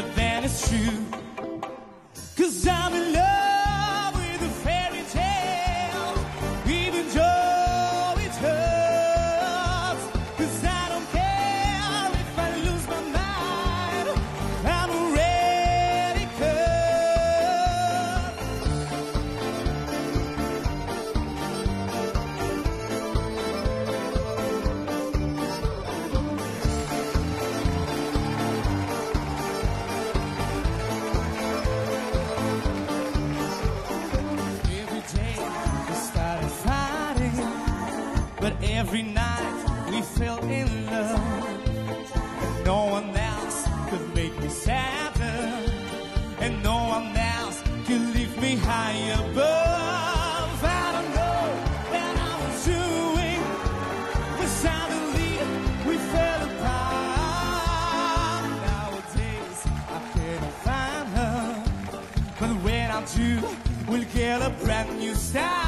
but then it's true. Cause I'm in love but every night we fell in love. No one else could make me sadder, and no one else could lift me high above. I don't know what I was doing, but suddenly we fell apart. Nowadays I cannot find her. But when I do, we'll get a brand new start.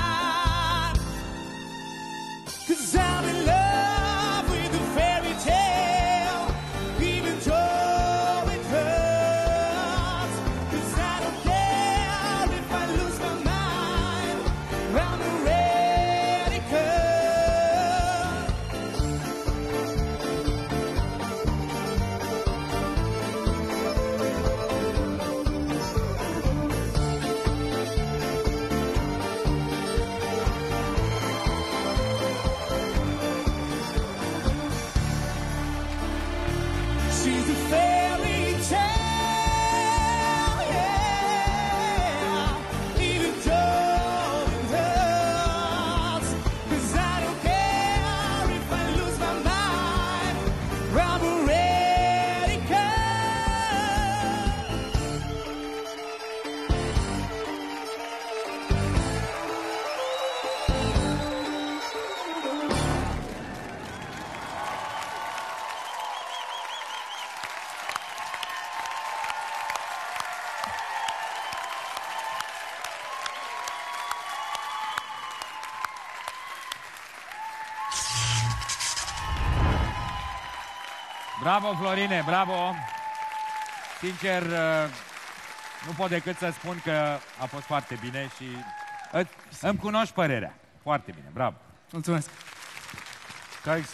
Bravo, Florine, bravo! Sincer, uh, nu pot decât să spun că a fost foarte bine și îți- îmi cunoști părerea. Foarte bine, bravo! Mulțumesc. Ca X